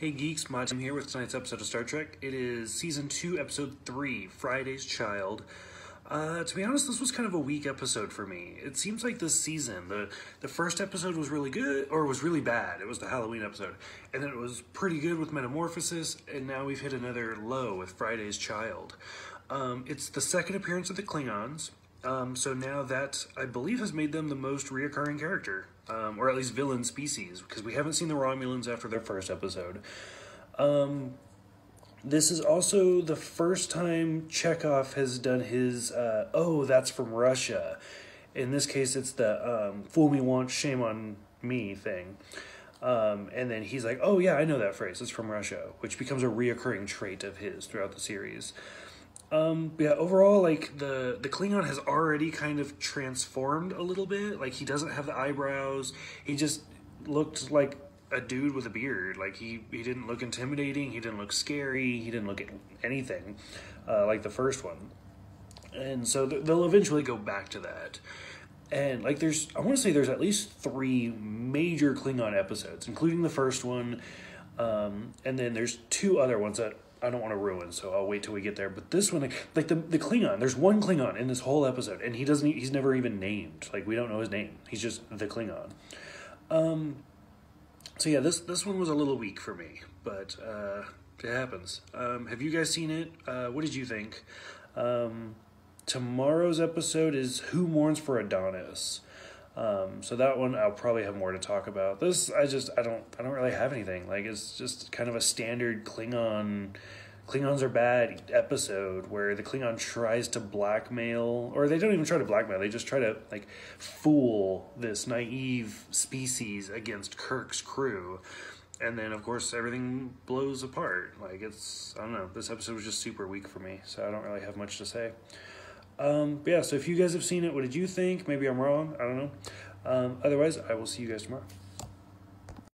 Hey geeks, I'm here with tonight's episode of Star Trek. It is season two, episode three, Friday's Child. Uh, to be honest, this was kind of a weak episode for me. It seems like this season, the the first episode was really good or was really bad. It was the Halloween episode, and then it was pretty good with Metamorphosis, and now we've hit another low with Friday's Child. Um, it's the second appearance of the Klingons. Um, so now that I believe has made them the most reoccurring character, um, or at least villain species, because we haven't seen the Romulans after their first episode. Um, this is also the first time Chekov has done his uh, "Oh, that's from Russia." In this case, it's the um, "Fool me once, shame on me" thing. Um, and then he's like, "Oh yeah, I know that phrase. It's from Russia," which becomes a reoccurring trait of his throughout the series. Um, yeah, overall, like the the Klingon has already kind of transformed a little bit. Like he doesn't have the eyebrows. He just looked like a dude with a beard. Like he he didn't look intimidating. He didn't look scary. He didn't look anything uh, like the first one. And so th- they'll eventually go back to that. And like there's I want to say there's at least three major Klingon episodes, including the first one. Um, and then there's two other ones that I don't want to ruin, so I'll wait till we get there. But this one, like like the the Klingon, there's one Klingon in this whole episode, and he doesn't. He's never even named. Like we don't know his name. He's just the Klingon. Um. So yeah, this this one was a little weak for me, but uh, it happens. Um, have you guys seen it? Uh, what did you think? Um, tomorrow's episode is Who Mourns for Adonis. Um, so that one I'll probably have more to talk about. This I just I don't I don't really have anything. Like it's just kind of a standard Klingon Klingons are bad episode where the Klingon tries to blackmail or they don't even try to blackmail, they just try to like fool this naive species against Kirk's crew. And then of course everything blows apart. Like it's I don't know, this episode was just super weak for me, so I don't really have much to say. Um, yeah, so if you guys have seen it, what did you think? Maybe I'm wrong. I don't know. Um, otherwise, I will see you guys tomorrow.